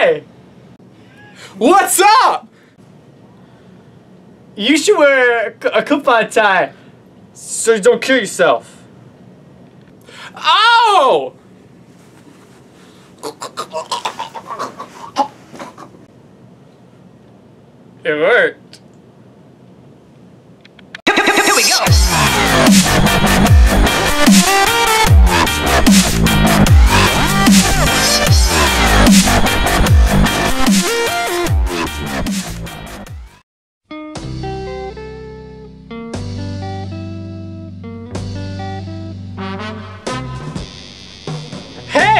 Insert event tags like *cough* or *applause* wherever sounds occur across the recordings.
Hey! What's up? You should wear a, a clip-on tie so you don't kill yourself. Oh! It worked.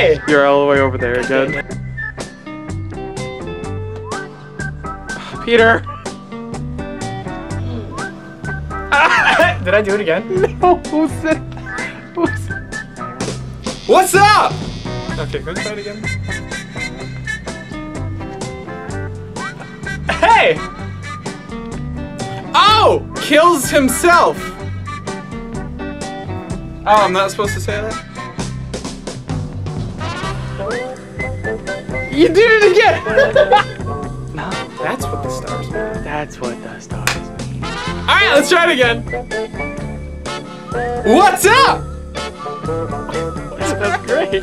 Hey! You're all the way over there again. *laughs* Peter! *laughs* Did I do it again? *laughs* No, who's it? Who's What's up? Okay, can we try it again? Hey! Oh! Kills himself! Oh, I'm not supposed to say that? You did it again! *laughs* No, That's what the stars mean. that's what the stars mean. Alright, let's try it again. What's up? That's great.